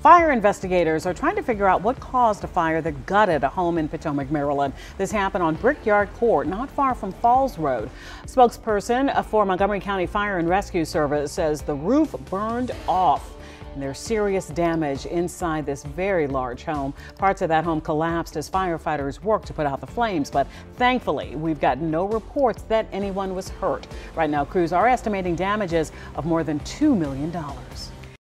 Fire investigators are trying to figure out what caused a fire that gutted a home in Potomac, Maryland. This happened on Brickyard Court, not far from Falls Road. Spokesperson for Montgomery County Fire and Rescue Service says the roof burned off. And there's serious damage inside this very large home. Parts of that home collapsed as firefighters worked to put out the flames, but thankfully, we've got no reports that anyone was hurt. Right now, crews are estimating damages of more than $2 million.